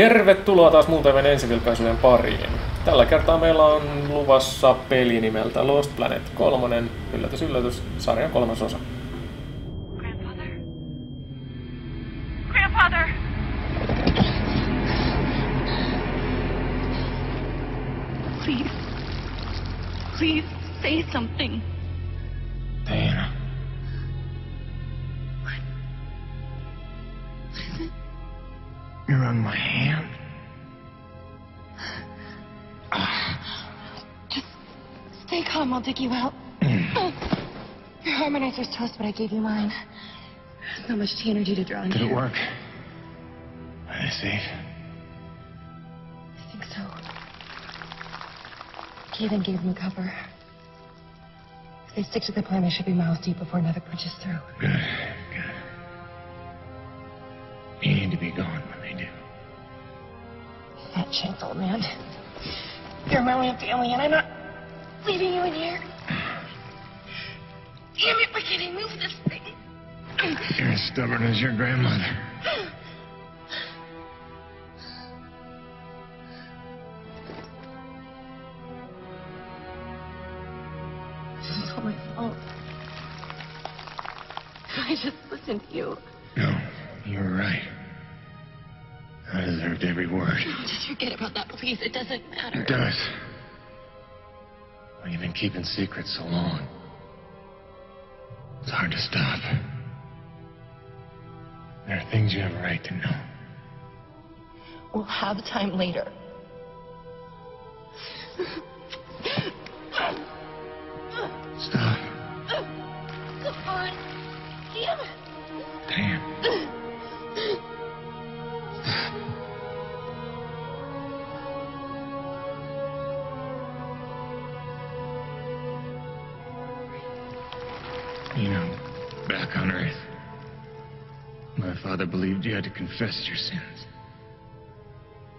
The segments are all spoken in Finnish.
Tervetuloa taas muun TVn ensivilkaisujen pariin. Tällä kertaa meillä on luvassa peli nimeltä Lost Planet 3. Yllätys, yllätys, sarjan kolmas osa. Grandfather? Grandfather! Please. Please say something. Diana. You're on my hand. Stay calm. I'll dig you out. Your harmonizer's toast, but I gave you mine. There's not much T energy to draw in Did it work? Are they safe? I think so. Kaden gave them cover. If they stick to the plan, they should be miles deep before Nevik punches through. Good, good. You need to be gone when they do. Chance, old man. You're my only family, and I'm not leaving you in here. Damn it, why can't move this thing? You're as stubborn as your grandmother. This is all my fault. I just listened to you. No, you were right. I deserved every word. Just forget about that, please. It doesn't matter. It does. Well, you've been keeping secrets so long. It's hard to stop. There are things you have a right to know. We'll have time later. Stop. Come on. Damn it. Damn. You know, back on Earth, my father believed you had to confess your sins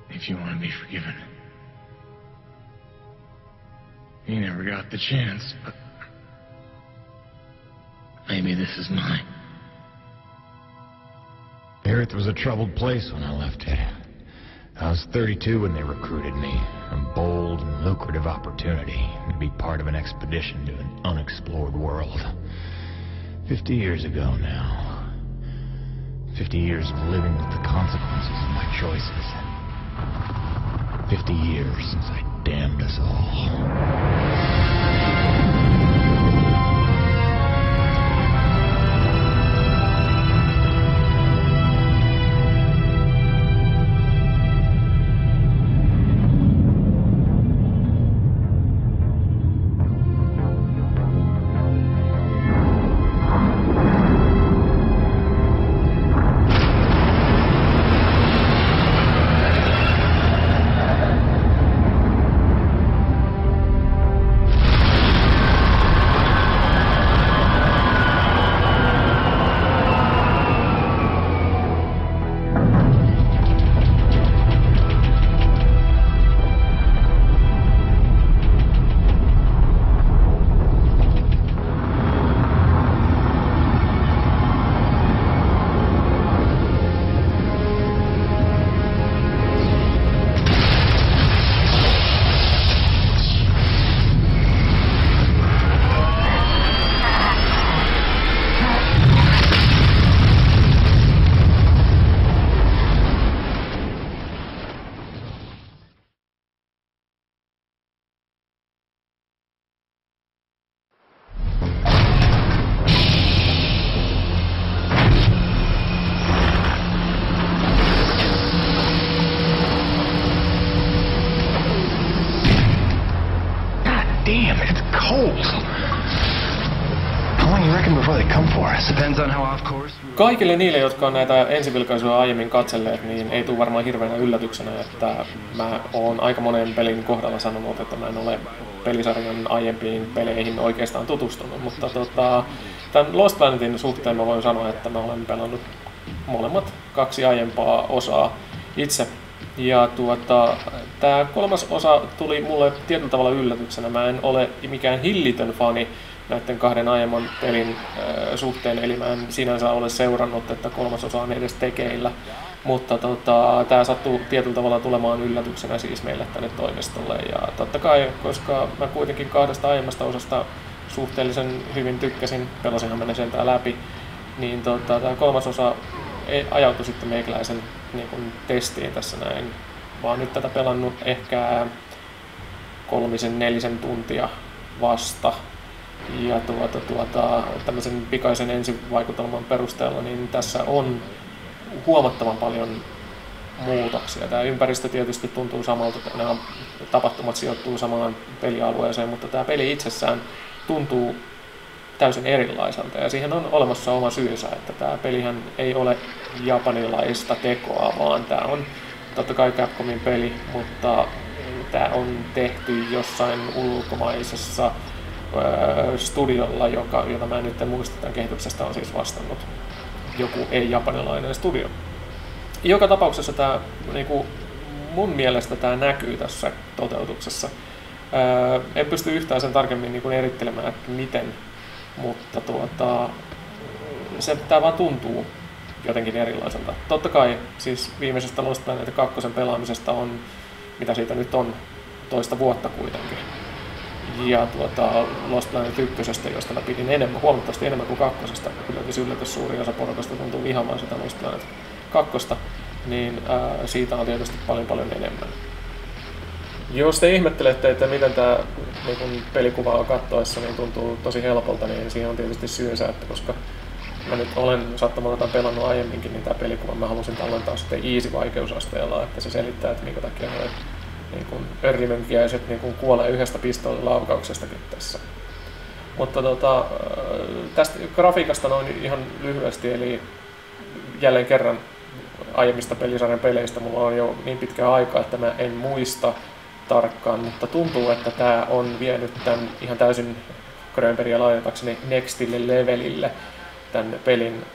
if you want to be forgiven. He never got the chance, but maybe this is mine. The Earth was a troubled place when I left it. I was 32 when they recruited me. A bold and lucrative opportunity to be part of an expedition to an unexplored world. 50 years ago now. 50 years of living with the consequences of my choices. 50 years since I damned us all. Kaikille niille, jotka on näitä ensivilkaisuja aiemmin katselleet, niin ei tule varmaan hirveänä yllätyksenä, että mä oon aika monen pelin kohdalla sanonut, että mä en ole pelisarjan aiempiin peleihin oikeastaan tutustunut, mutta tota, tämän Lost Planetin suhteen mä voin sanoa, että mä olen pelannut molemmat kaksi aiempaa osaa itse. Ja tuota, tämä kolmas osa tuli mulle tietyllä tavalla yllätyksenä. Mä en ole mikään hillitön fani näiden kahden aiemman pelin suhteen, eli mä en sinänsä ole seurannut, että kolmas osa on edes tekeillä. Mutta tota, tämä sattuu tietyllä tavalla tulemaan yllätyksenä siis meille tänne toimistolle. Ja totta kai, koska mä kuitenkin kahdesta aiemmasta osasta suhteellisen hyvin tykkäsin, pelasinhan mä ne läpi, niin tota, tämä kolmas osa ei ajautui sitten meikäläisen niin kuin testiin tässä näin. Vaan nyt tätä pelannut ehkä kolmisen, nelisen tuntia vasta. Ja tuota, tuota, tämmöisen pikaisen ensivaikutelman perusteella, niin tässä on huomattavan paljon muutoksia. Tämä ympäristö tietysti tuntuu samalta, nämä tapahtumat sijoittuu samaan pelialueeseen, mutta tämä peli itsessään tuntuu täysin erilaiselta ja siihen on olemassa oma syynsä, että tämä pelihän ei ole japanilaista tekoa, vaan tämä on totta kai Capcomin peli, mutta tämä on tehty jossain ulkomaisessa studiolla, joka, jota mä nyt muista tämän kehityksestä on siis vastannut joku ei-japanilainen studio. Joka tapauksessa tämä, niin kuin mun mielestä tämä näkyy tässä toteutuksessa. En pysty yhtään sen tarkemmin niin kuin erittelemään, että miten, mutta tuota, se, tämä vaan tuntuu jotenkin erilaiselta. Totta kai siis viimeisestä Lost Planet 2 pelaamisesta on, mitä siitä nyt on, toista vuotta kuitenkin. Ja tuota, Lost Planet 1, josta mä pidin enemmän, huomattavasti enemmän kuin kakkosesta. Yllätys yllätys suuri osa porukasta tuntuu vihaamaan sitä Lost Planet 2, niin ää, siitä on tietysti paljon paljon enemmän. Jos te ihmettelette, että miten tämä niin pelikuvaa kattoessa niin tuntuu tosi helpolta, niin siihen on tietysti syynsä, että koska mä nyt olen sattumalta pelannut aiemminkin, niin tämä pelikuva mä halusin tallentaa sitten easy vaikeusasteella, että se selittää, että minkä takia noin niin kuin örrimönkiäiset niin kuin kuolee yhdestä pistoolilaukauksestakin tässä. Mutta tota, tästä grafiikasta noin ihan lyhyesti, eli jälleen kerran aiemmista pelisarjan peleistä mulla on jo niin pitkä aika, että mä en muista tarkkaan, mutta tuntuu, että tämä on vienyt tämän ihan täysin Grönbergia laajentakseni nextille levelille tämän pelin,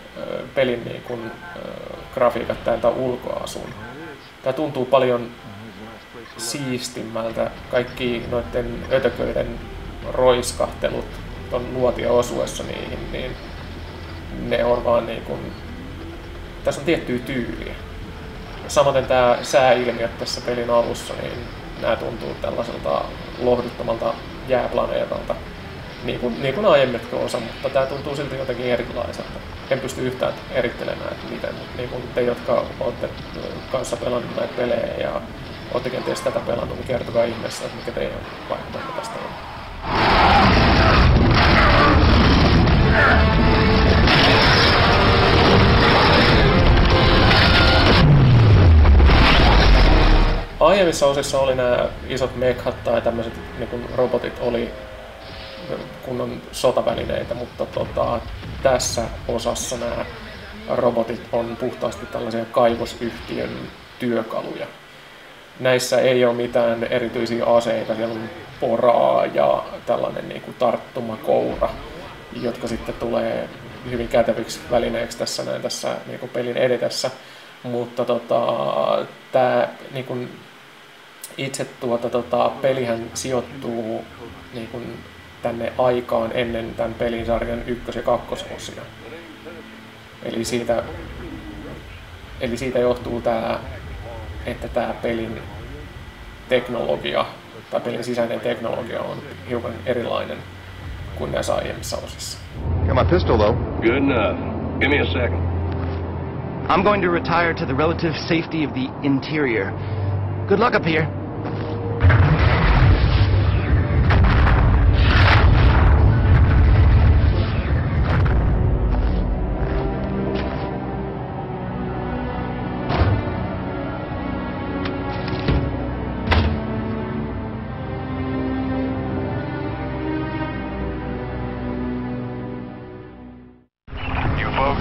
pelin niin kuin, grafiikat tämän ulkoasun. Tämä tuntuu paljon siistimmältä. Kaikki noiden ötököiden roiskahtelut on luotio osuessa niihin, niin ne on vaan niin kuin, tässä on tiettyä tyyliä. Samaten tämä sääilmiöt tässä pelin alussa, niin nämä tuntuu tällaiselta lohduttomalta jääplaneetalta, niin kuin, niin kuin aiemmitkin osa, mutta tämä tuntuu silti jotenkin erilaiselta. En pysty yhtään erittelemään, että miten, niin kuin te, jotka olette kanssa pelannut näitä pelejä ja olette kenties tätä pelannut, niin kertokaa ihmeessä, että mikä teidän vaikutelma tästä on. Aiemmissa osissa oli nämä isot mekhat tai tämmöiset niin robotit oli kunnon sotavälineitä, mutta tota, tässä osassa nämä robotit on puhtaasti tällaisia kaivosyhtiön työkaluja näissä ei ole mitään erityisiä aseita, siellä on poraa ja tällainen niin kuin tarttumakoura, jotka sitten tulee hyvin käteviksi välineeksi tässä, näin, tässä niin kuin pelin edetessä. Mutta tota, tämä niin kuin, itse tuota, tota, pelihän sijoittuu niin kuin, tänne aikaan ennen tämän pelisarjan ykkös- ja kakkososia. Eli siitä, eli siitä johtuu tämä että tämä pelin teknologia tai pelin sisäinen teknologia on hiukan erilainen kuin näissä aiemmissa osissa. Got my pistol though. Good enough. Give me a second. I'm going to retire to the relative safety of the interior. Good luck up here.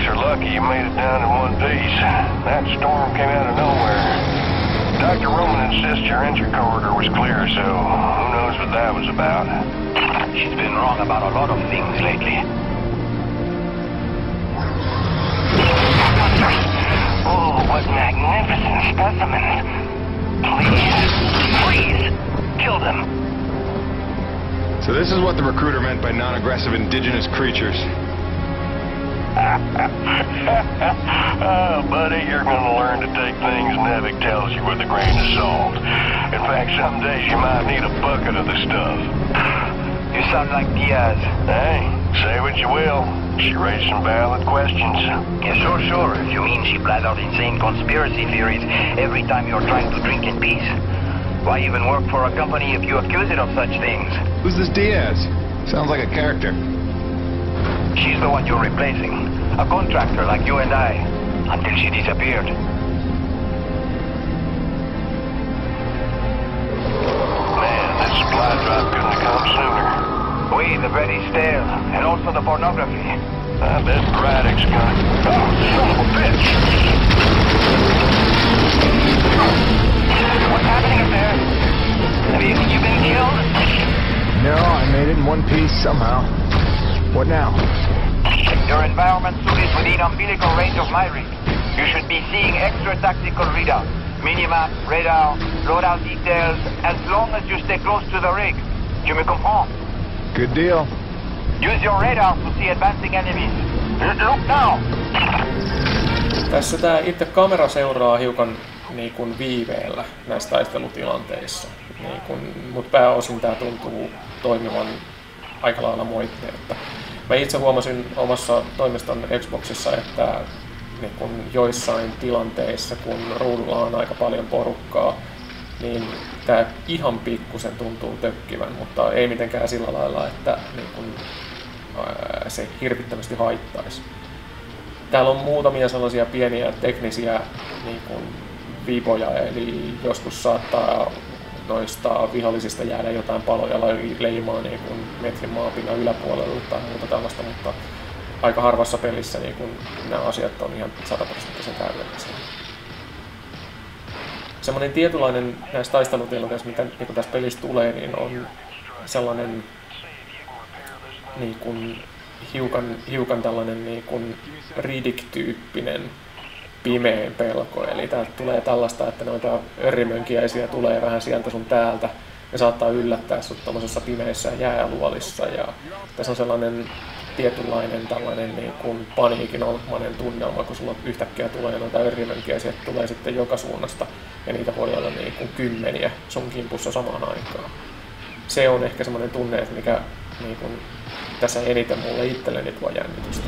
are lucky you made it down in one piece. That storm came out of nowhere. Dr. Roman insists your entry corridor was clear, so who knows what that was about. She's been wrong about a lot of things lately. Oh, what magnificent specimens. Please, please, kill them. So this is what the recruiter meant by non-aggressive indigenous creatures oh, buddy, you're gonna learn to take things Nevik tells you with a grain of salt. In fact, some days you might need a bucket of the stuff. You sound like Diaz. Hey, say what you will. She raised some valid questions. Yeah, sure, sure. If you mean she blathered insane conspiracy theories every time you're trying to drink in peace. Why even work for a company if you accuse it of such things? Who's this Diaz? Sounds like a character. She's the one you're replacing. A contractor like you and I. Until she disappeared. Man, this supply drop couldn't come sooner. We, the is stale. And also the pornography. Ah, I bet Braddock's gonna... Oh, son of a bitch! What's happening up there? Have you, you been killed? No, I made it in one piece somehow. What now? Your environment suit is within umbilical range of my rig. You should be seeing extra tactical readout. Minimap, radar, loadout details, as long as you stay close to the rig. Tu me comprends? Good deal. Use your radar to see advancing enemies. Look now! Tässä tämä itse kamera seuraa hiukan niin kuin viiveellä näissä taistelutilanteissa, niin kuin, mutta pääosin tämä tuntuu toimivan aika lailla moitteetta. Mä itse huomasin omassa toimiston Xboxissa, että niin kun joissain tilanteissa, kun ruudulla on aika paljon porukkaa, niin tämä ihan pikkusen tuntuu tökkivän, mutta ei mitenkään sillä lailla, että niin kun, ää, se hirvittävästi haittaisi. Täällä on muutamia sellaisia pieniä teknisiä niin kuin viipoja, eli joskus saattaa noista vihollisista jäädä jotain paloja leimaa niin kuin metrin maapinnan yläpuolelle tai muuta tällaista, mutta aika harvassa pelissä niin kuin nämä asiat on ihan sataprosenttisen täydellisiä. Semmoinen tietynlainen näissä taistelutilanteissa, mitä niin kuin tässä pelissä tulee, niin on sellainen niin kuin hiukan, hiukan tällainen niin kuin Riddick-tyyppinen pimeän pelko. Eli täältä tulee tällaista, että noita örrimönkiäisiä tulee vähän sieltä sun täältä ja saattaa yllättää sut tuommoisessa pimeässä jääluolissa. Ja tässä on sellainen tietynlainen tällainen niin kuin paniikinomainen tunnelma, kun sulla yhtäkkiä tulee noita örrimönkiäisiä, tulee sitten joka suunnasta ja niitä voi olla niin kuin kymmeniä sun kimpussa samaan aikaan. Se on ehkä semmoinen tunne, että mikä niin kuin, tässä eniten mulle itselleni tuo jännitystä.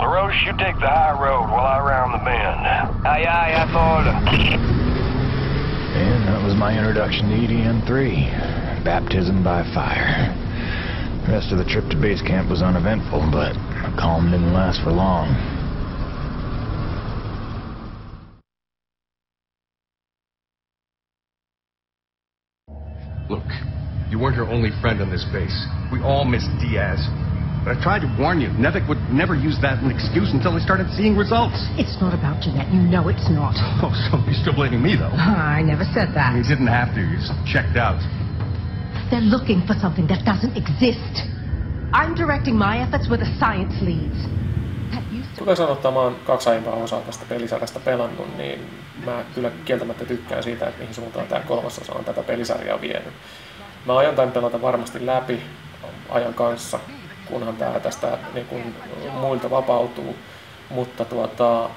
LaRoche, you take the high road while I round the bend. Aye, aye, asshole. And that was my introduction to EDN 3 Baptism by Fire. The rest of the trip to base camp was uneventful, but the calm didn't last for long. Look, you weren't her only friend on this base. We all miss Diaz. But I tried to warn you. Nevik would never use that as an excuse until I started seeing results. It's not about Jeanette. You know it's not. Oh, so you're still blaming me, though. I never said that. You didn't have to. You just checked out. They're looking for something that doesn't exist. I'm directing my efforts where the science leads. Kuten sanottua, mä oon kaksi aiempaa osaa tästä pelisarjasta pelannut, niin mä kyllä kieltämättä tykkään siitä, että mihin suuntaan tämä kolmas osa on tätä pelisarjaa vienyt. Mä aion tämän pelata varmasti läpi ajan kanssa, kunhan tää tästä niin kun, muilta vapautuu, mutta tuota,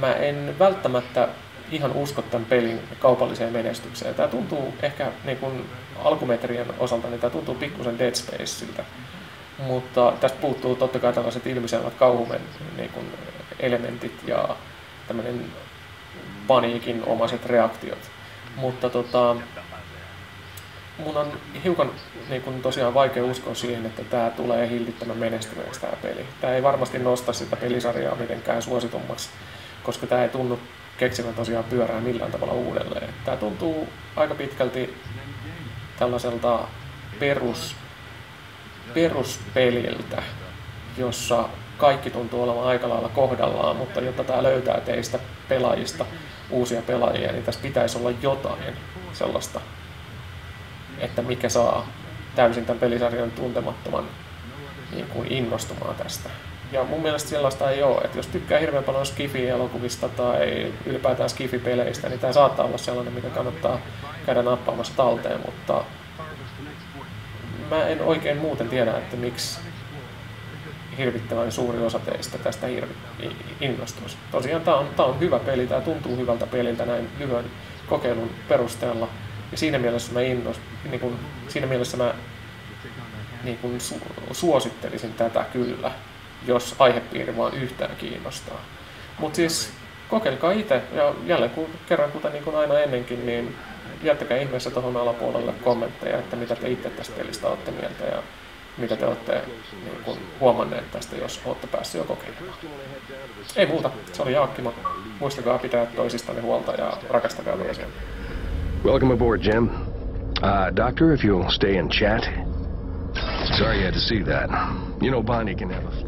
mä en välttämättä ihan usko tämän pelin kaupalliseen menestykseen. Tämä tuntuu ehkä niin kuin alkumetrien osalta, niin tämä tuntuu pikkusen Dead Spaceilta. Mutta tästä puuttuu totta kai tällaiset ilmiselvät kauhumen niin kuin elementit ja tämmöinen paniikin omaiset reaktiot. Mutta tota, mun on hiukan niin kun tosiaan vaikea uskoa siihen, että tämä tulee hillittömän menestyneeksi tämä peli. Tämä ei varmasti nosta sitä pelisarjaa mitenkään suositummaksi, koska tämä ei tunnu keksivän tosiaan pyörää millään tavalla uudelleen. Tämä tuntuu aika pitkälti tällaiselta perus, peruspeliltä, jossa kaikki tuntuu olevan aika lailla kohdallaan, mutta jotta tämä löytää teistä pelaajista uusia pelaajia, niin tässä pitäisi olla jotain sellaista, että mikä saa täysin tämän pelisarjan tuntemattoman niin kuin innostumaan tästä. Ja mun mielestä sellaista ei ole, että jos tykkää hirveän paljon Skifi-elokuvista tai ylipäätään Skifi-peleistä, niin tämä saattaa olla sellainen, mikä kannattaa käydä nappaamassa talteen, mutta mä en oikein muuten tiedä, että miksi hirvittävän suuri osa teistä tästä innostuisi. Tosiaan tämä on, on hyvä peli, tämä tuntuu hyvältä peliltä näin lyhyen kokeilun perusteella. Ja siinä mielessä mä innost, niin kun, siinä mielessä mä niin kun su, suosittelisin tätä kyllä, jos aihepiiri vaan yhtään kiinnostaa. Mutta siis kokeilkaa itse, ja jälleen kun, kerran kuten niin kuin aina ennenkin, niin jättäkää ihmeessä tuohon alapuolelle kommentteja, että mitä te itse tästä pelistä olette mieltä ja mitä te olette niin kuin, huomanneet tästä, jos olette päässeet jo kokeilemaan. Ei muuta, se oli Jaakkima. Muistakaa pitää toisistanne huolta ja rakastakaa toisiaan. Welcome aboard, Jim. Uh, Doctor, if you'll stay and chat. Sorry you had to see that. You know Bonnie can have a.